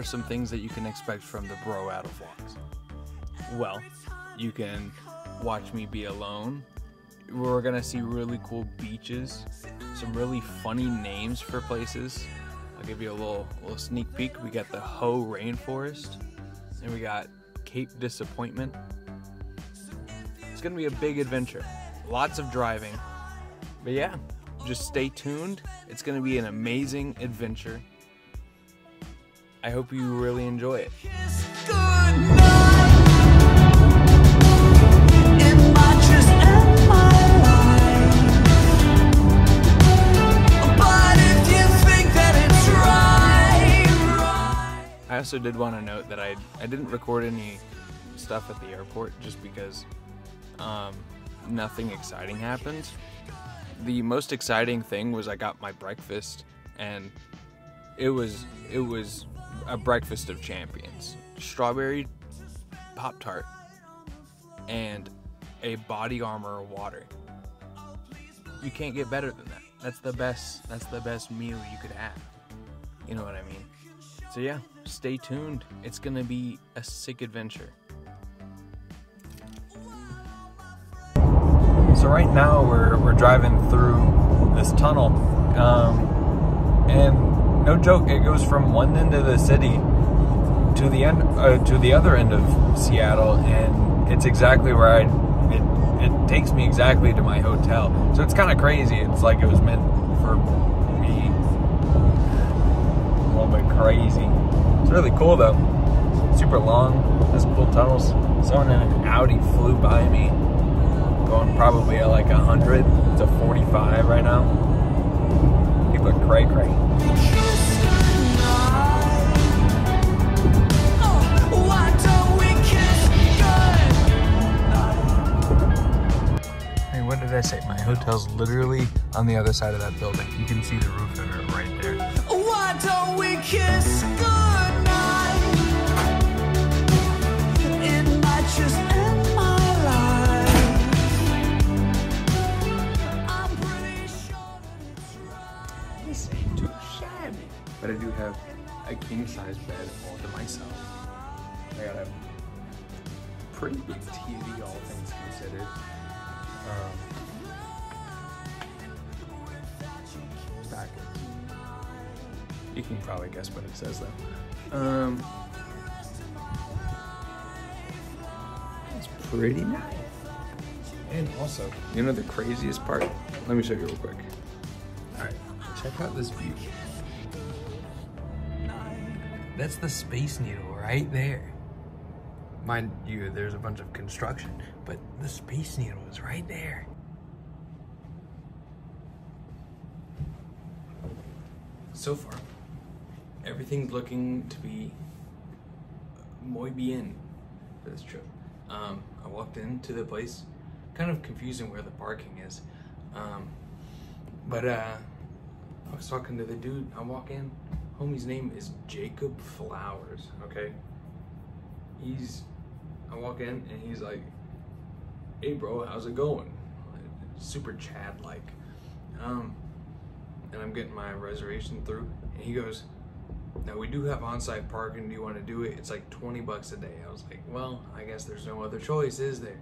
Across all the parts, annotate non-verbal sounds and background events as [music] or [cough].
Are some things that you can expect from the Brolando Vlogs? Well, you can watch me be alone. We're gonna see really cool beaches, some really funny names for places. I'll give you a little little sneak peek. We got the Hoh Rainforest, and we got Cape Disappointment. It's gonna be a big adventure, lots of driving. But yeah, just stay tuned. It's gonna be an amazing adventure. I hope you really enjoy it. I also did want to note that I I didn't record any stuff at the airport just because um, nothing exciting happened. The most exciting thing was I got my breakfast and it was it was a breakfast of champions. Strawberry pop tart and a body armor water. You can't get better than that. That's the best that's the best meal you could have. You know what I mean? So yeah, stay tuned. It's gonna be a sick adventure. So right now we're we're driving through this tunnel, um, and no joke, it goes from one end of the city to the end uh, to the other end of Seattle, and it's exactly where I. It, it takes me exactly to my hotel. So it's kind of crazy. It's like it was meant for me a little bit crazy. It's really cool though. Super long, has cool tunnels. Someone in an Audi flew by me, going probably at like 100 to 45 right now. People are cray cray. Hotel's literally on the other side of that building. You can see the roof of it right there. Why don't we kiss goodnight? It might just end my life. I'm pretty sure it's right. This ain't too shabby. But I do have a king size bed all to myself. I got a pretty big TV, all things considered. Um, back. You can probably guess what it says though. Um, it's pretty nice. And also, you know the craziest part? Let me show you real quick. Alright, check out this view. That's the Space Needle right there. Mind you, there's a bunch of construction, but the Space Needle is right there. So far, everything's looking to be muy bien for this trip. Um, I walked into the place, kind of confusing where the parking is. Um, but uh, I was talking to the dude. I walk in. Homie's name is Jacob Flowers. Okay. He's. I walk in and he's like, "Hey, bro, how's it going?" Super Chad like. Um, and I'm getting my reservation through, and he goes, "Now we do have on-site parking. Do you want to do it? It's like 20 bucks a day." I was like, "Well, I guess there's no other choice, is there?"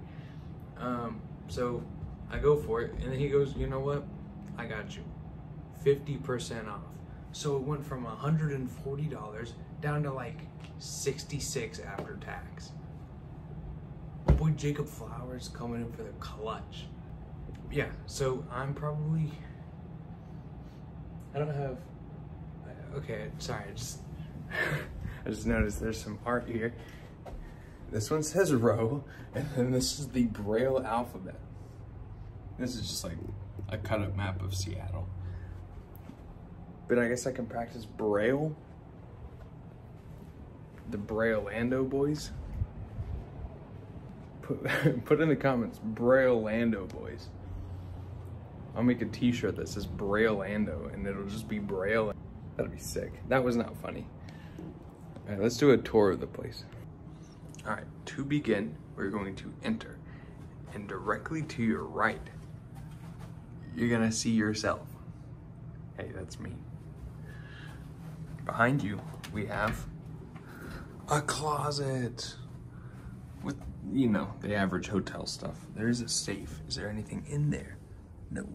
Um, so I go for it, and then he goes, "You know what? I got you, 50% off." So it went from $140 down to like 66 after tax. My boy Jacob Flowers coming in for the clutch. Yeah, so I'm probably. I don't have. Okay, sorry. I just. [laughs] I just noticed there's some art here. This one says row, and then this is the Braille alphabet. This is just like a cut up map of Seattle. But I guess I can practice Braille. The Braille Lando boys. Put, [laughs] put in the comments, Braille Lando boys. I'll make a t-shirt that says Braille Lando and it'll just be Braille. That'd be sick. That was not funny. All right, let's do a tour of the place. All right, to begin, we're going to enter. And directly to your right, you're gonna see yourself. Hey, that's me. Behind you, we have a closet with, you know, the average hotel stuff. There's a safe. Is there anything in there? No.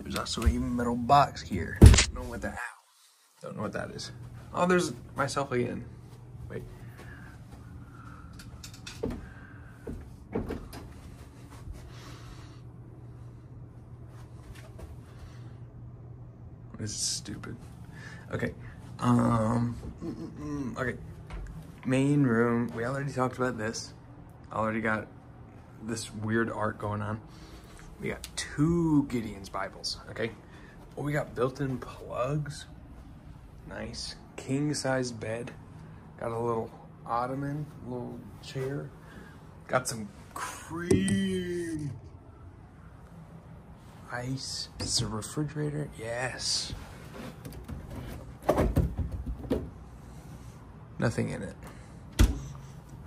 There's also a metal box here. Don't know what that. Don't know what that is. Oh, there's myself again. Wait. This is stupid. Okay. Um. Okay. Main room. We already talked about this. Already got this weird art going on. We got two Gideon's Bibles. Okay. Oh, we got built-in plugs. Nice. King-sized bed. Got a little ottoman, little chair. Got some cream. Ice. Is this a refrigerator? Yes. Nothing in it. What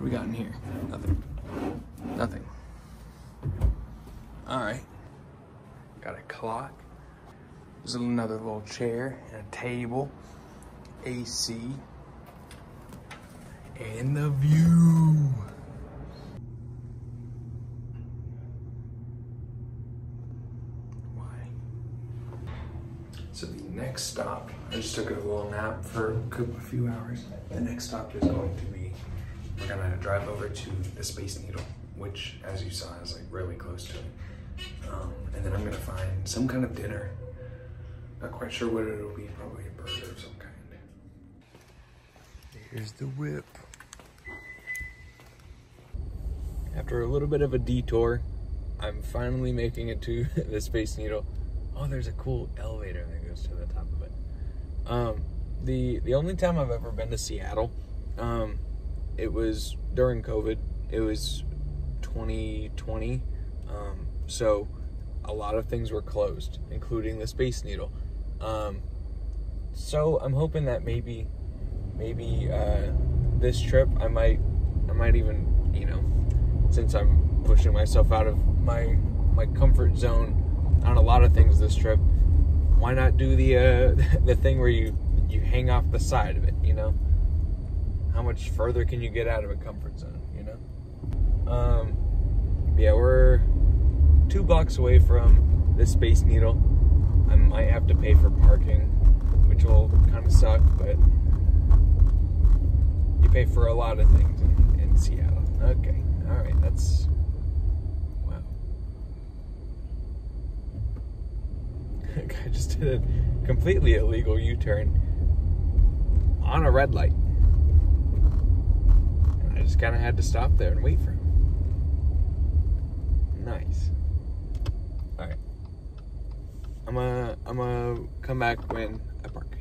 we got in here? Nothing. All right. Got a clock. There's another little chair and a table. AC. And the view. Why? So the next stop, I just took a little nap for a couple, a few hours. The next stop is going to be, we're gonna drive over to the Space Needle, which, as you saw, is like really close to it. Um, and then I'm gonna find some kind of dinner. Not quite sure what it'll be. Probably a burger of some kind. Here's the whip. After a little bit of a detour, I'm finally making it to [laughs] the Space Needle. Oh, there's a cool elevator that goes to the top of it. Um, the the only time I've ever been to Seattle, um, it was during COVID. It was 2020. Um, so a lot of things were closed, including the Space Needle. Um, so I'm hoping that maybe, maybe uh, this trip I might, I might even, you know, since I'm pushing myself out of my my comfort zone on a lot of things this trip, why not do the uh, [laughs] the thing where you you hang off the side of it? You know, how much further can you get out of a comfort zone? You know. Um, yeah, we're two blocks away from the Space Needle. I might have to pay for parking, which will kind of suck, but you pay for a lot of things in, in Seattle. Okay, all right, that's wow. [laughs] I just did a completely illegal U-turn on a red light. And I just kind of had to stop there and wait for him. Nice. All right. I'm gonna I'm gonna come back when I park.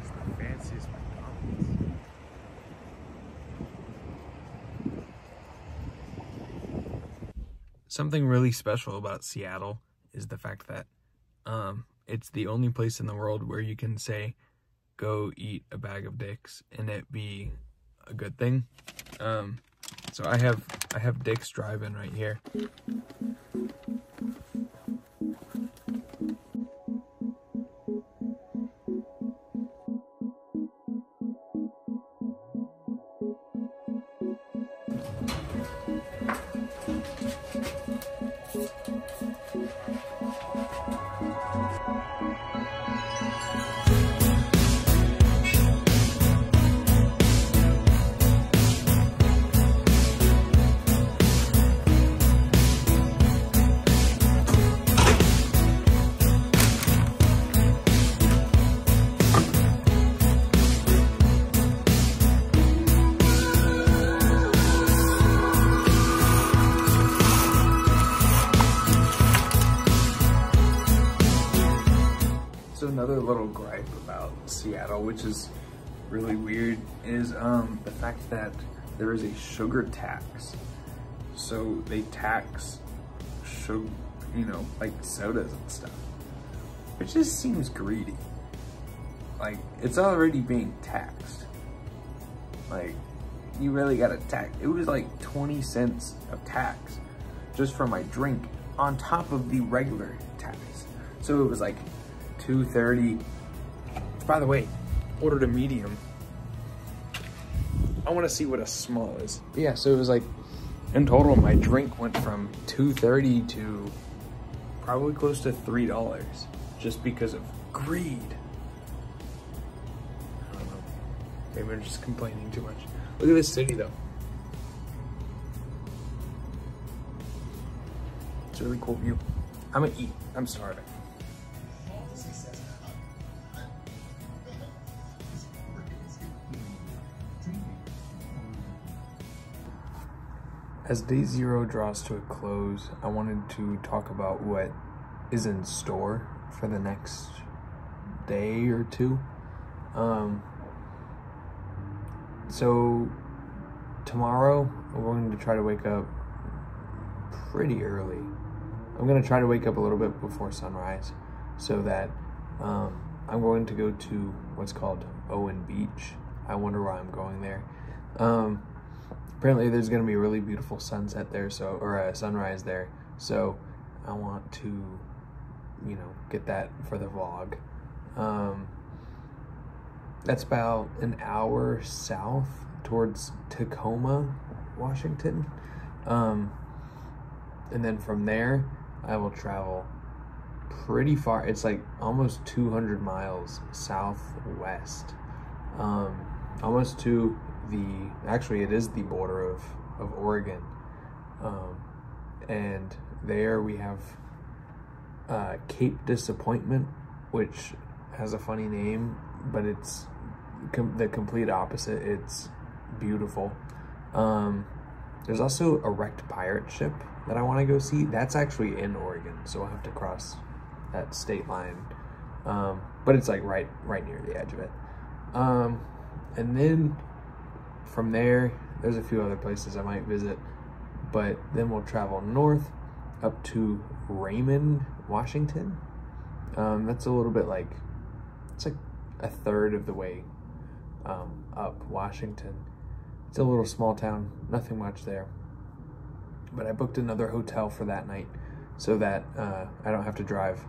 It's the fanciest McDonald's. Something really special about Seattle is the fact that um, it's the only place in the world where you can say, "Go eat a bag of dicks" and it be a good thing. Um, so I have I have Dick's Drive-In right here. Which is really weird, is um, the fact that there is a sugar tax. So they tax sugar, you know, like sodas and stuff. It just seems greedy. Like, it's already being taxed. Like, you really got to tax. It was like 20 cents of tax just for my drink on top of the regular tax. So it was like 230. By the way, ordered a medium. I want to see what a small is. Yeah, so it was like in total my drink went from 230 to probably close to $3 just because of greed. I don't know. Maybe I'm just complaining too much. Look at this city though. It's a really cool view. I'm gonna eat. I'm starving. As day zero draws to a close, I wanted to talk about what is in store for the next day or two. Um, so, tomorrow, I'm going to try to wake up pretty early. I'm going to try to wake up a little bit before sunrise so that um, I'm going to go to what's called Owen Beach. I wonder why I'm going there. Um, apparently, there's going to be a really beautiful sunset there, so or a sunrise there. So, I want to, you know, get that for the vlog. Um, that's about an hour south towards Tacoma, Washington. Um, and then from there, I will travel pretty far. It's like almost 200 miles southwest, um, almost to the. Actually, it is the border of of Oregon, um, and there we have uh, Cape Disappointment, which has a funny name, but it's com- the complete opposite. It's beautiful. Um, there's also a wrecked pirate ship that I want to go see. That's actually in Oregon, so I'll have to cross that state line. Um, but it's like right right near the edge of it. Um, and then from there, there's a few other places I might visit, but then we'll travel north up to Raymond, Washington. Um, that's a little bit like it's like a third of the way um, up Washington. It's a little small town, nothing much there. But I booked another hotel for that night so that uh, I don't have to drive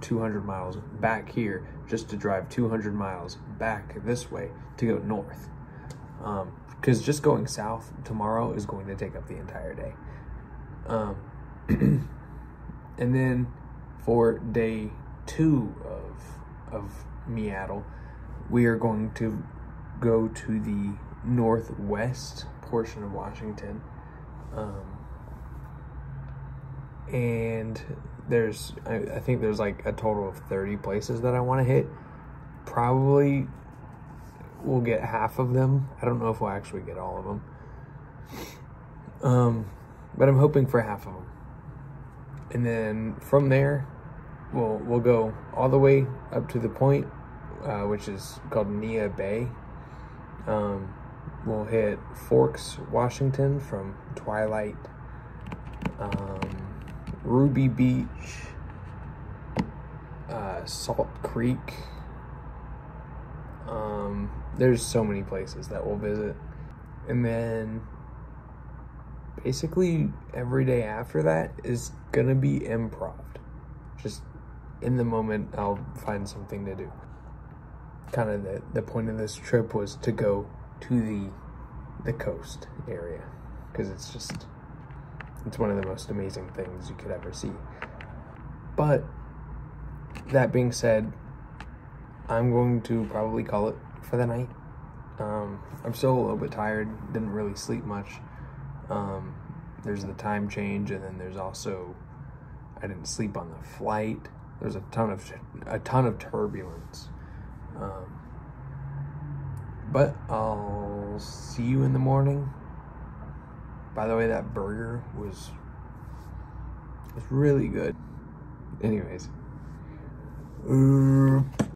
200 miles back here just to drive 200 miles back this way to go north. Because just going south tomorrow is going to take up the entire day. Um, [clears throat] and then for day two of of Me-Attle, we are going to go to the northwest portion of Washington. Um, and there's, I, I think there's like a total of 30 places that I want to hit. Probably we'll get half of them. I don't know if we'll actually get all of them. Um, but I'm hoping for half of them. And then from there, we'll we'll go all the way up to the point, uh, which is called Neah Bay. Um, we'll hit Forks, Washington from Twilight, um, Ruby Beach, uh, Salt Creek. Um, Um, there's so many places that we'll visit. And then basically every day after that is gonna be improv. Just in the moment, I'll find something to do. Kind of the, the point of this trip was to go to the the coast area because it's just it's one of the most amazing things you could ever see. But that being said, I'm going to probably call it for the night. Um, I'm still a little bit tired. Didn't really sleep much. Um, there's the time change, and then there's also I didn't sleep on the flight. There's a ton of a ton of turbulence. Um, but I'll see you in the morning. By the way, that burger was was really good. Anyways.